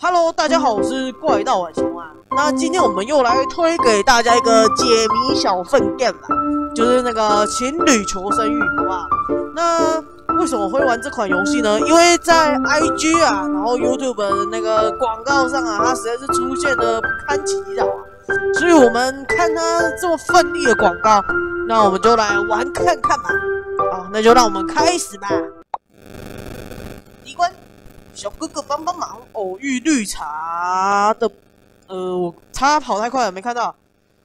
Hello，大家好，我是怪盗晚熊啊。那今天我们又来推给大家一个解谜小粪 game 啦，就是那个情侣求生欲，好不好？那为什么会玩这款游戏呢？因为在 IG 啊，然后 YouTube 的那个广告上啊，它实在是出现的不堪其扰啊，所以我们看它这么奋力的广告，那我们就来玩看看吧。好，那就让我们开始吧。第一关。小哥哥帮帮忙！偶遇绿茶的，呃，我他跑太快了，没看到。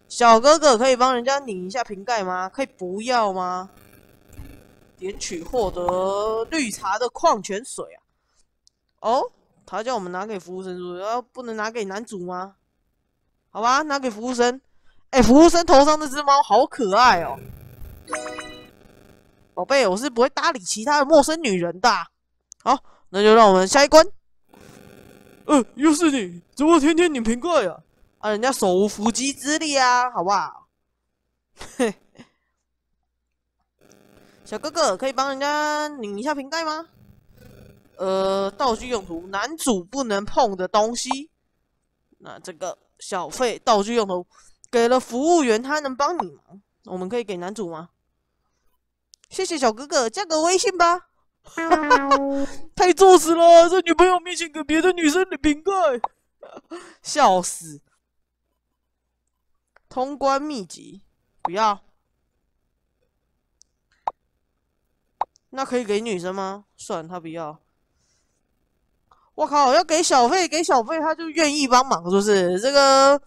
小哥哥可以帮人家拧一下瓶盖吗？可以不要吗？点取获得绿茶的矿泉水啊！哦，他叫我们拿给服务生，说要不能拿给男主吗？好吧，拿给服务生。哎，服务生头上那只猫好可爱哦！宝贝，我是不会搭理其他的陌生女人的。好。那就让我们下一关。呃，又是你，怎么天天拧瓶盖呀？啊，人家手无缚鸡之力啊，好不好？嘿，小哥哥可以帮人家拧一下瓶盖吗？呃，道具用途，男主不能碰的东西。那这个小费道具用途，给了服务员，他能帮你吗，我们可以给男主吗？谢谢小哥哥，加个微信吧。太作死了，在女朋友面前给别的女生的瓶盖，笑死！通关秘籍不要，那可以给女生吗？算他不要。我靠，要给小费，给小费他就愿意帮忙，是不是？这个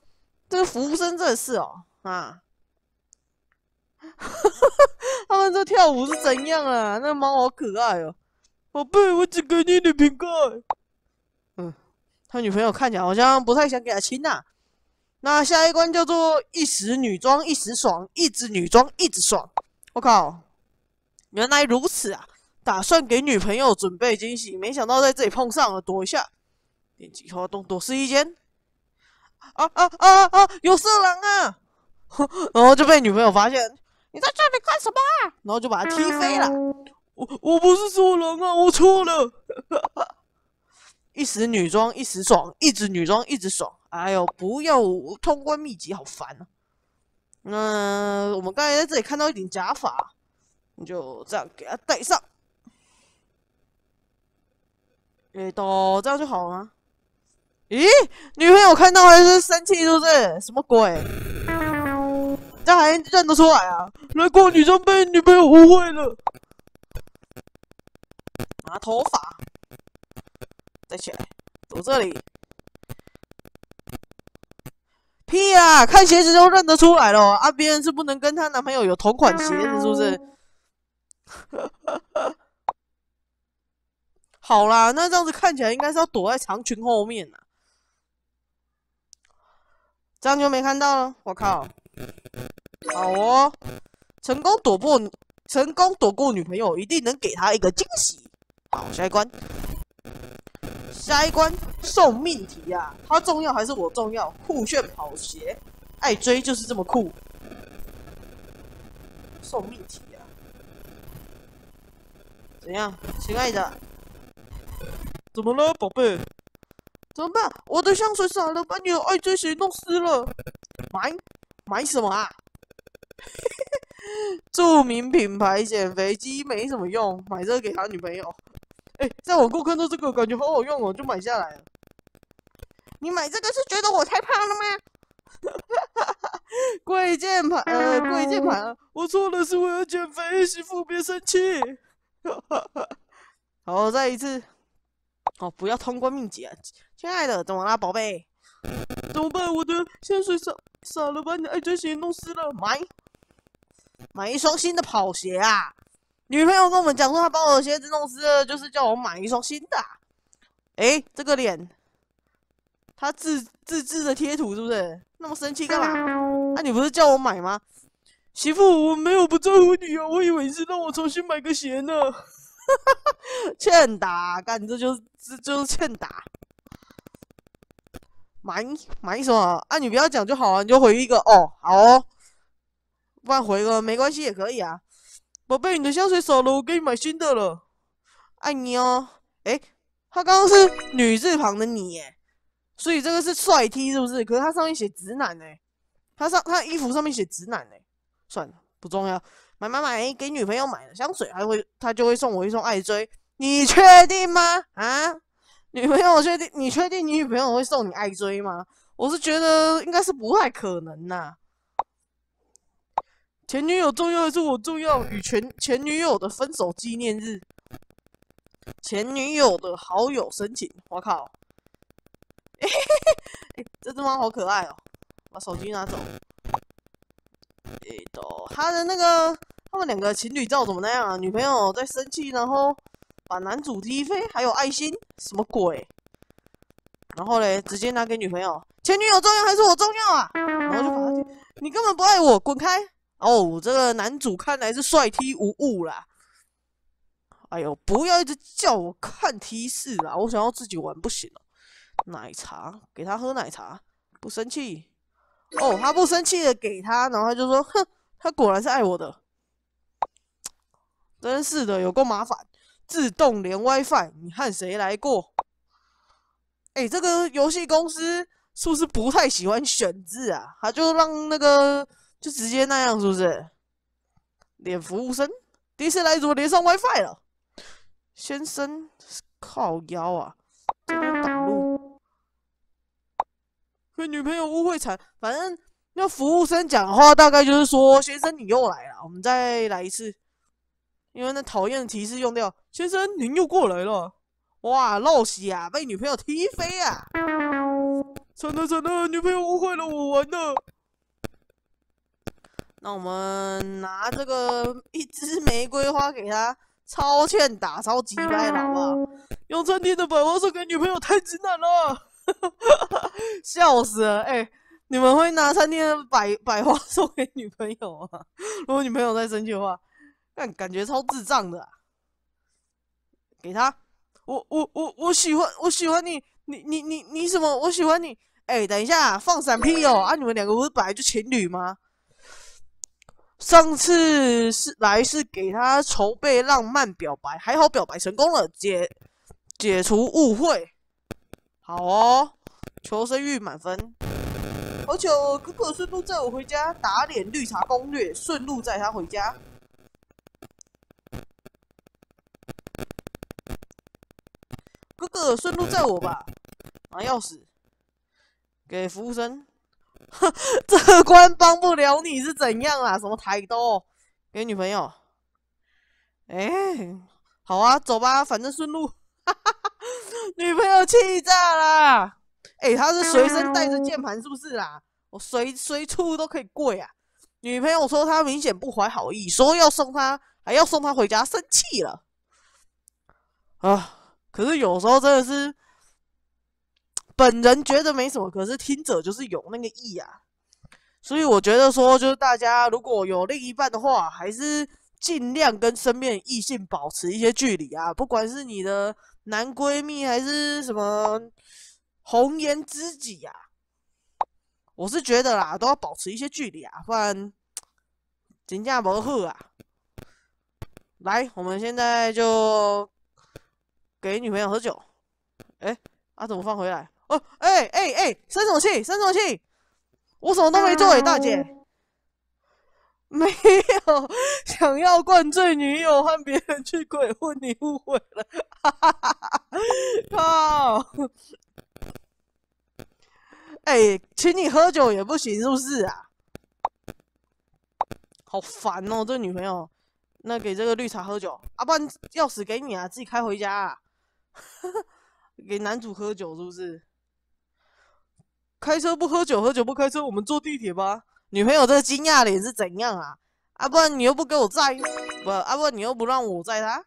这个服务生真的是哦啊！他们这跳舞是怎样啊？那猫好可爱哦，宝贝，我只给你的瓶盖。嗯，他女朋友看起来好像不太想给他亲呐。那下一关叫做一时女装一时爽，一直女装一直爽。我靠，原来如此啊！打算给女朋友准备惊喜，没想到在这里碰上了，躲一下。点击滑动躲是一间。啊啊啊啊！有色狼啊！然后就被女朋友发现。你在这里干什么啊？然后就把他踢飞了。我我不是色狼啊，我错了。一时女装一时爽，一直女装一直爽。哎呦，不要通关秘籍，好烦啊！那我们刚才在这里看到一顶假发，你就这样给他戴上。哎，都这样就好了吗？咦，女朋友看到还是生气，是不是？什么鬼？这还认得出来啊？来过女生被女朋友误会了。拿头发，再起来，走这里。屁啊！看鞋子就认得出来了。啊，别人是不能跟她男朋友有同款鞋子，是不是？好啦，那这样子看起来应该是要躲在长裙后面啊。这样就没看到了。我靠！好哦，成功躲过，成功躲过女朋友，一定能给她一个惊喜。好，下一关，下一关送命题呀，她重要还是我重要？酷炫跑鞋，爱追就是这么酷。送命题呀，怎样，亲爱的？怎么了，宝贝？怎么办？我的香水洒了，把你的爱追鞋弄湿了。买，买什么啊？著名品牌减肥机没什么用，买这个给他女朋友。哎，在网购看到这个，感觉好好用哦，就买下来了。你买这个是觉得我太胖了吗？贵键盘，呃，贵键盘，我错了，是我要减肥，媳妇别生气。好，再一次。哦，不要通关秘籍啊，亲爱的，怎么啦，宝贝？怎么办？我的香水洒傻了，把你爱追鞋弄湿了。买。买一双新的跑鞋啊！女朋友跟我们讲说，她把我的鞋子弄湿了，就是叫我买一双新的。哎，这个脸，他自自制的贴图是不是？那么生气干嘛？那你不是叫我买吗？媳妇，我没有不在乎你啊，我以为你是让我重新买个鞋呢。欠打，干这就是这就是欠打。买买什么？啊，你不要讲就好啊，你就回一个哦，好哦。不然回个没关系也可以啊，宝贝，你的香水少了，我给你买新的了，爱你哦。哎，他刚刚是女字旁的你耶，所以这个是帅 T 是不是？可是他上面写直男呢、他上他衣服上面写直男呢、算了，不重要。买买买，给女朋友买了香水，还会他就会送我一双爱追。你确定吗？啊，女朋友确定？你确定你女朋友会送你爱追吗？我是觉得应该是不太可能呐、前女友重要还是我重要？与前前女友的分手纪念日，前女友的好友申请，我靠！哎、这只猫好可爱哦！把手机拿走。诶、都他的那个他们两个情侣照怎么那样啊？女朋友在生气，然后把男主踢飞，还有爱心，什么鬼？然后嘞，直接拿给女朋友，前女友重要还是我重要啊？然后就把他，你根本不爱我，滚开！哦，这个男主看来是帅 T 无误啦。哎呦，不要一直叫我看提示啦，我想要自己玩不行哦。奶茶，给他喝奶茶，不生气。哦，他不生气的给他，然后他就说：“哼，他果然是爱我的。”真是的，有够麻烦。自动连 WiFi，你和谁来过？哎、这个游戏公司是不是不太喜欢选字啊？他就让那个就直接那样，是不是？连服务生，第一次来怎么连上 WiFi 了？先生，靠腰啊，这边挡路。被女朋友误会惨，反正那服务生讲话大概就是说：“先生，你又来了，我们再来一次。”因为那讨厌的提示用掉，先生您又过来了，哇，陋习啊，被女朋友踢飞啊！惨了惨了，女朋友误会了我，完了。那我们拿这个一支玫瑰花给他，超欠打，超级掰，好不好？用餐厅的百花送给女朋友太直男了。笑死了！哎、你们会拿餐厅的百百花送给女朋友吗？如果女朋友在生气的话，但感觉超智障的啊、给他，我我我我喜欢我喜欢你，你你你你什么？我喜欢你。哎、等一下，放闪屁哦！啊，你们两个不是本来就情侣吗？上次是来是给他筹备浪漫表白，还好表白成功了，解解除误会。好哦，求生欲满分。而且哥哥顺路载我回家，打脸绿茶攻略，顺路载他回家。顺路载我吧，拿钥匙给服务生。这关帮不了你是怎样啊？什么台兜？给女朋友。哎、好啊，走吧，反正顺路。女朋友气炸啦！哎、他是随身带着键盘是不是啦？我随随处都可以跪啊！女朋友说他明显不怀好意，说要送他，还要送他回家，生气了。啊！可是有时候真的是，本人觉得没什么，可是听者就是有那个意啊。所以我觉得说，就是大家如果有另一半的话，还是尽量跟身边异性保持一些距离啊，不管是你的男闺蜜还是什么红颜知己啊，我是觉得啦，都要保持一些距离啊，不然真正不好啊。来，我们现在就给女朋友喝酒。哎、啊，怎么放回来？哦，哎哎哎，生什么气？生什么气？我什么都没做诶，大姐。没有想要灌醉女友和别人去鬼混，你误会了。靠！哎、请你喝酒也不行，是不是啊？好烦哦，这女朋友。那给这个绿茶喝酒，啊，不然钥匙给你啊，自己开回家啊。给男主喝酒是不是？开车不喝酒，喝酒不开车，我们坐地铁吧。女朋友这惊讶脸是怎样啊？啊，不然你又不给我载，不，啊，不然你又不让我载他。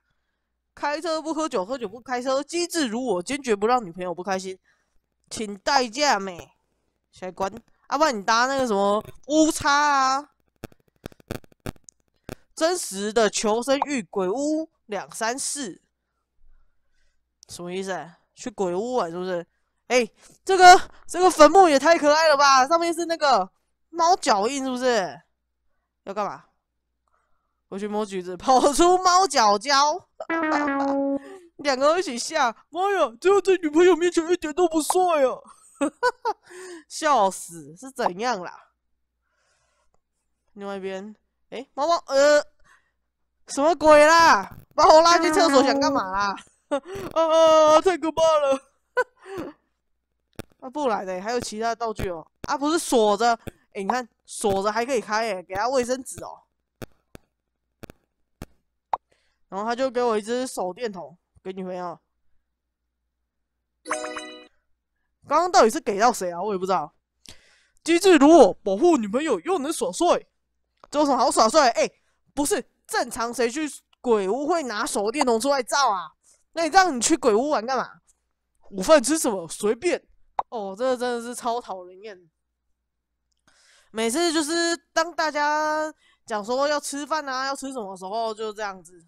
开车不喝酒，喝酒不开车，机智如我，坚决不让女朋友不开心，请代驾没？下一关，啊，不然你搭那个什么乌叉啊？真实的求生欲鬼屋两三四，什么意思、去鬼屋啊？是不是？哎、这个这个坟墓也太可爱了吧！上面是那个猫脚印，是不是？要干嘛？我去摸橘子，跑出猫脚胶，两个一起吓！妈呀，这样在女朋友面前一点都不帅啊！笑死，是怎样啦？另外一边，哎，猫猫，呃，什么鬼啦？把我拉去厕所想干嘛啦？啊，太可怕了！啊，不来的，还有其他的道具哦。啊，不是锁着，哎，你看锁着还可以开，哎，给他卫生纸哦。然后他就给我一支手电筒，给女朋友。刚刚到底是给到谁啊？我也不知道。机智如我，保护女朋友又能耍帅，这有什么好耍帅？哎，不是正常谁去鬼屋会拿手电筒出来照啊？那你这样你去鬼屋玩干嘛？午饭吃什么？随便。哦，这个真的是超讨人厌。每次就是当大家讲说要吃饭啊，要吃什么时候，就这样子，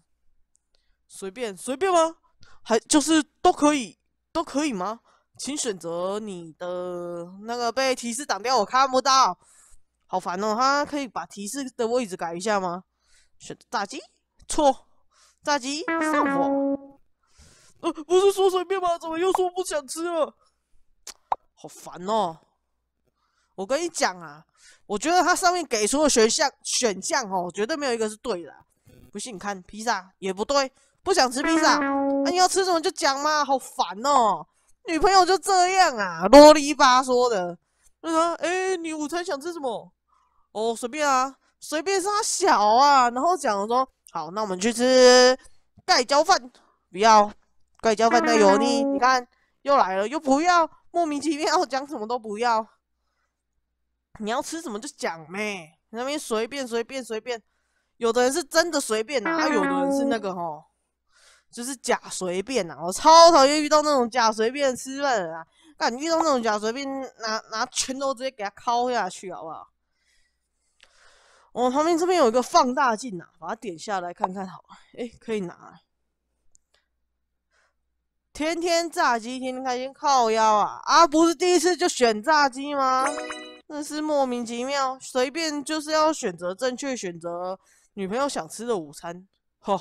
随便随便吗？还就是都可以，都可以吗？请选择你的那个被提示挡掉，我看不到，好烦哦！他可以把提示的位置改一下吗？选择炸鸡，错，炸鸡上火。呃，不是说随便吗？怎么又说不想吃了？好烦哦！我跟你讲啊，我觉得它上面给出的选项选项哦，绝对没有一个是对的。不信你看，披萨也不对，不想吃披萨，那你要吃什么就讲嘛，好烦哦！女朋友就这样啊，啰里吧嗦的。那他，哎，你午餐想吃什么？哦，随便啊，随便是他小啊。然后讲说，好，那我们去吃盖浇饭。不要，盖浇饭太油腻。你看，又来了，又不要，莫名其妙讲什么都不要。你要吃什么就讲呗，那边随便随便随便。有的人是真的随便啊，有的人是那个吼。就是假随便呐，我超讨厌遇到那种假随便吃饭的啊！感遇到那种假随便，拿拿拳头直接给他敲下去，好不好？我旁边这边有一个放大镜呐，把它点下来看看，好，哎，可以拿。天天炸鸡，天天开心，靠腰啊！啊，不是第一次就选炸鸡吗？真是莫名其妙，随便就是要选择正确选择女朋友想吃的午餐，吼！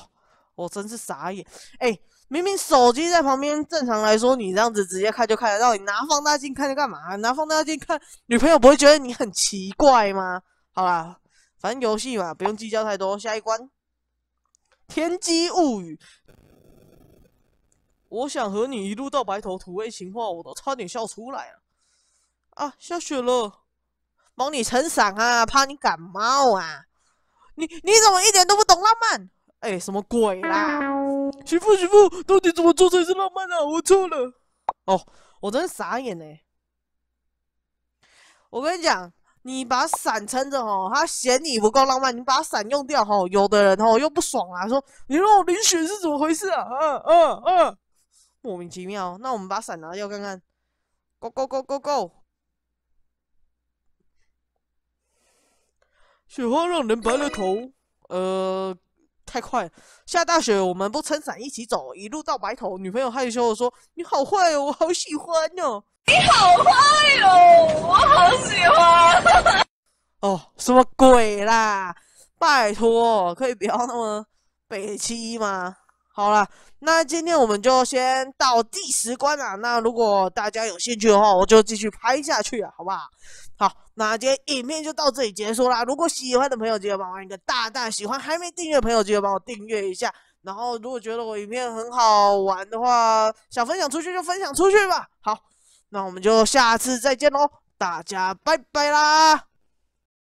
我真是傻眼！哎，明明手机在旁边，正常来说你这样子直接看就看得到，你拿放大镜看干嘛？拿放大镜看女朋友不会觉得你很奇怪吗？好啦，反正游戏嘛，不用计较太多。下一关，《天机物语》。我想和你一路到白头，土味情话我都差点笑出来了。啊，下雪了，帮你撑伞啊，怕你感冒啊。你你怎么一点都不懂浪漫？哎，什么鬼啦！媳妇媳妇，到底怎么做才是浪漫啊？我错了。哦，我真傻眼呢。我跟你讲，你把伞撑着哦，他嫌你不够浪漫，你把伞用掉哦，有的人哦又不爽啊，说你让我淋雪是怎么回事啊？嗯嗯嗯，莫名其妙。那我们把伞拿掉看看。Go go go go go！雪花让人白了头。呃。太快，下大雪，我们不撑伞一起走，一路到白头。女朋友害羞的说：“你好坏哦，我好喜欢哦。”你好坏哦，我好喜欢。哦，什么鬼啦？拜托，可以不要那么北七吗？好了，那今天我们就先到第十关了。那如果大家有兴趣的话，我就继续拍下去啊，好不好？好，那今天影片就到这里结束啦。如果喜欢的朋友，记得帮我按一个大大喜欢；还没订阅的朋友，记得帮我订阅一下。然后，如果觉得我影片很好玩的话，想分享出去就分享出去吧。好，那我们就下次再见喽，大家拜拜啦！